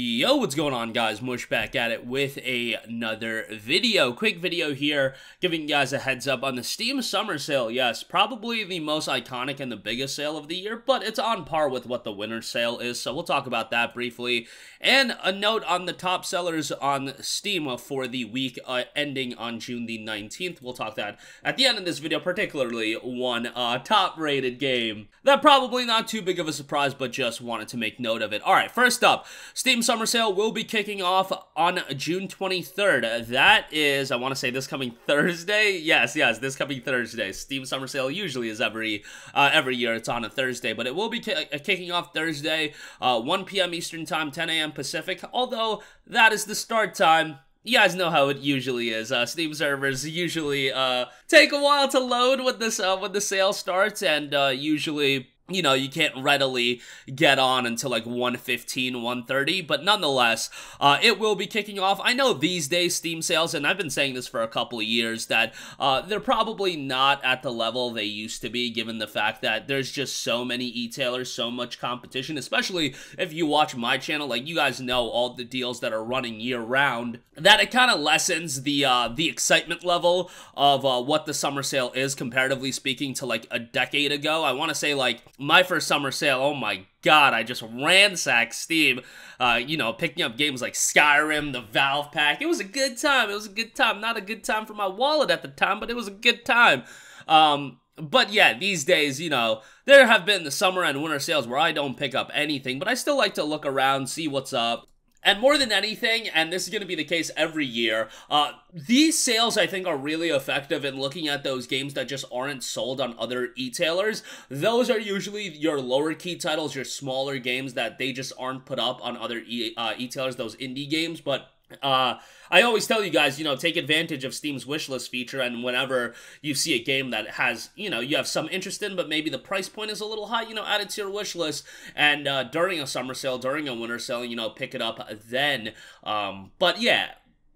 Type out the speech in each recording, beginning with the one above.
Yo, what's going on guys? Mush back at it with a, another video. Quick video here, giving you guys a heads up on the Steam Summer Sale. Yes, probably the most iconic and the biggest sale of the year, but it's on par with what the winter sale is, so we'll talk about that briefly. And a note on the top sellers on Steam for the week uh, ending on June the 19th. We'll talk that at the end of this video, particularly one uh, top rated game. That probably not too big of a surprise, but just wanted to make note of it. Alright, first up, Steam Summer Sale will be kicking off on June 23rd. That is, I want to say this coming Thursday. Yes, yes, this coming Thursday. Steam Summer Sale usually is every uh, every year. It's on a Thursday, but it will be ki uh, kicking off Thursday, uh, 1 p.m. Eastern Time, 10 a.m. Pacific. Although that is the start time you guys know how it usually is. Uh, Steam servers usually uh, take a while to load when this uh, when the sale starts, and uh, usually you know, you can't readily get on until like 115, 130, but nonetheless, uh, it will be kicking off. I know these days Steam sales, and I've been saying this for a couple of years, that uh, they're probably not at the level they used to be, given the fact that there's just so many e-tailers, so much competition, especially if you watch my channel, like you guys know all the deals that are running year round, that it kind of lessens the, uh, the excitement level of uh, what the summer sale is, comparatively speaking, to like a decade ago. I want to say like my first summer sale, oh my god, I just ransacked Steam, uh, you know, picking up games like Skyrim, the Valve Pack. It was a good time. It was a good time. Not a good time for my wallet at the time, but it was a good time. Um, but yeah, these days, you know, there have been the summer and winter sales where I don't pick up anything, but I still like to look around, see what's up. And more than anything, and this is going to be the case every year, uh, these sales I think are really effective in looking at those games that just aren't sold on other e-tailers. Those are usually your lower key titles, your smaller games that they just aren't put up on other e- uh, e-tailers, those indie games, but uh, I always tell you guys, you know, take advantage of Steam's wishlist feature, and whenever you see a game that has, you know, you have some interest in, but maybe the price point is a little high, you know, add it to your wishlist, and uh, during a summer sale, during a winter sale, you know, pick it up then. Um, but yeah,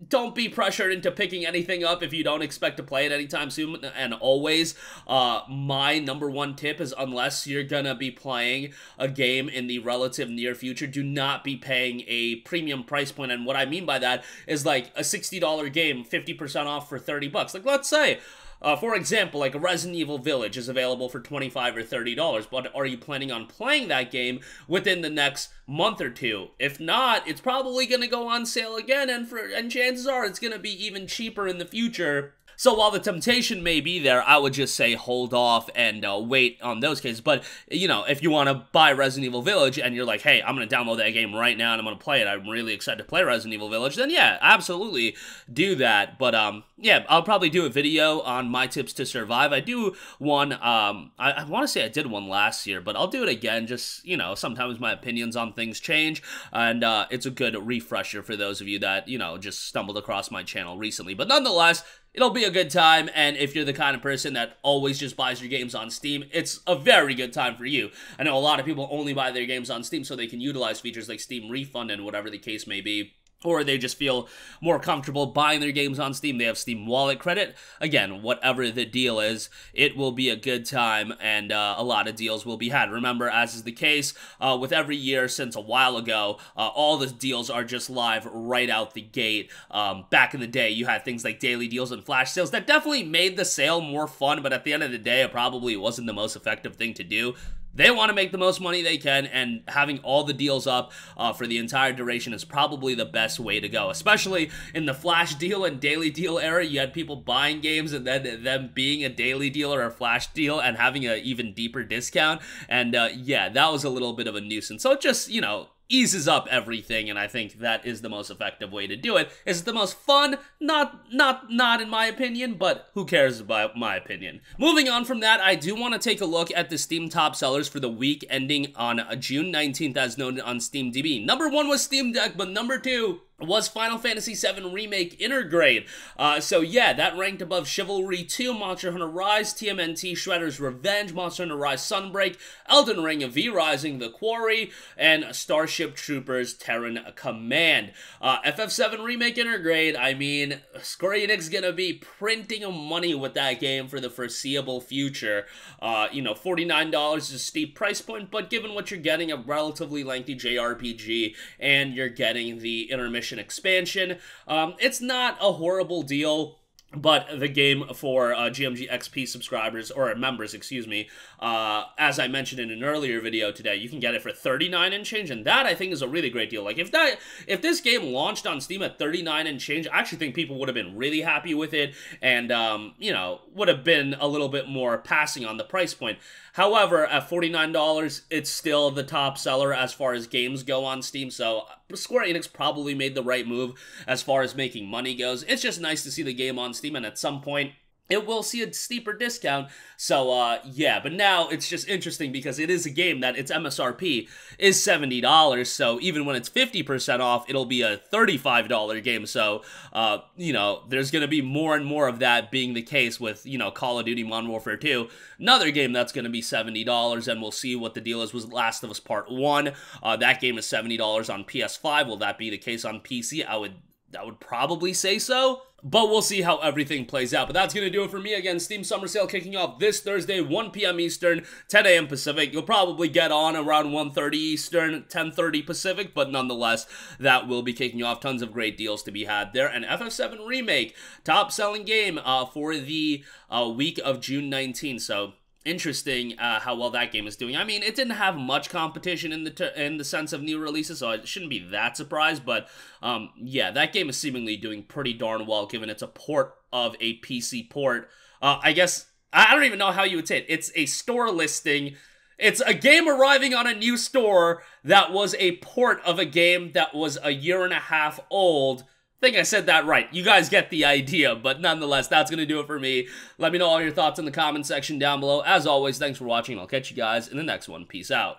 don't be pressured into picking anything up if you don't expect to play it anytime soon. And always, uh, my number one tip is unless you're gonna be playing a game in the relative near future, do not be paying a premium price point. And what I mean by that is like a $60 game, 50% off for 30 bucks. Like, let's say uh, for example, like a Resident Evil Village is available for 25 or $30, but are you planning on playing that game within the next month or two? If not, it's probably going to go on sale again, and for and chances are it's going to be even cheaper in the future so while the temptation may be there, I would just say hold off and uh, wait on those cases. But, you know, if you want to buy Resident Evil Village and you're like, hey, I'm going to download that game right now and I'm going to play it, I'm really excited to play Resident Evil Village, then yeah, absolutely do that. But, um, yeah, I'll probably do a video on my tips to survive. I do one, um, I, I want to say I did one last year, but I'll do it again. Just, you know, sometimes my opinions on things change, and uh, it's a good refresher for those of you that, you know, just stumbled across my channel recently. But nonetheless, It'll be a good time, and if you're the kind of person that always just buys your games on Steam, it's a very good time for you. I know a lot of people only buy their games on Steam so they can utilize features like Steam Refund and whatever the case may be or they just feel more comfortable buying their games on Steam. They have Steam Wallet credit. Again, whatever the deal is, it will be a good time and uh, a lot of deals will be had. Remember, as is the case uh, with every year since a while ago, uh, all the deals are just live right out the gate. Um, back in the day, you had things like daily deals and flash sales that definitely made the sale more fun, but at the end of the day, it probably wasn't the most effective thing to do. They want to make the most money they can, and having all the deals up uh, for the entire duration is probably the best way to go. Especially in the flash deal and daily deal era, you had people buying games and then them being a daily deal or a flash deal and having an even deeper discount. And uh, yeah, that was a little bit of a nuisance. So just, you know, eases up everything and I think that is the most effective way to do it. Is the most fun? Not not not in my opinion, but who cares about my opinion. Moving on from that, I do want to take a look at the Steam top sellers for the week ending on June 19th as noted on SteamDB. Number 1 was Steam Deck, but number 2 was Final Fantasy VII Remake Intergrade. Uh, so yeah, that ranked above Chivalry 2, Monster Hunter Rise, TMNT, Shredder's Revenge, Monster Hunter Rise Sunbreak, Elden Ring, V Rising, The Quarry, and Starship Troopers Terran Command. Uh, FF7 Remake Intergrade, I mean, Square Enix gonna be printing money with that game for the foreseeable future. Uh, you know, $49 is a steep price point, but given what you're getting, a relatively lengthy JRPG, and you're getting the intermission expansion. Um, it's not a horrible deal but the game for uh, GMG XP subscribers or members, excuse me, uh, as I mentioned in an earlier video today, you can get it for 39 and change, and that I think is a really great deal. Like if that if this game launched on Steam at 39 and change, I actually think people would have been really happy with it, and um, you know would have been a little bit more passing on the price point. However, at $49, it's still the top seller as far as games go on Steam, so Square Enix probably made the right move as far as making money goes. It's just nice to see the game on Steam, and at some point, it will see a steeper discount. So, uh, yeah, but now it's just interesting because it is a game that its MSRP is $70. So, even when it's 50% off, it'll be a $35 game. So, uh, you know, there's going to be more and more of that being the case with, you know, Call of Duty Modern Warfare 2. Another game that's going to be $70, and we'll see what the deal is with Last of Us Part 1. Uh, that game is $70 on PS5. Will that be the case on PC? I would, I would probably say so. But we'll see how everything plays out. But that's going to do it for me. Again, Steam Summer Sale kicking off this Thursday, 1 p.m. Eastern, 10 a.m. Pacific. You'll probably get on around 1.30 Eastern, 10.30 Pacific, but nonetheless, that will be kicking off. Tons of great deals to be had there. And FF7 Remake, top-selling game uh, for the uh, week of June 19. So interesting uh, how well that game is doing. I mean, it didn't have much competition in the in the sense of new releases, so I shouldn't be that surprised. But um, yeah, that game is seemingly doing pretty darn well, given it's a port of a PC port. Uh, I guess I don't even know how you would say it. It's a store listing. It's a game arriving on a new store that was a port of a game that was a year and a half old think I said that right. You guys get the idea, but nonetheless, that's going to do it for me. Let me know all your thoughts in the comment section down below. As always, thanks for watching. I'll catch you guys in the next one. Peace out.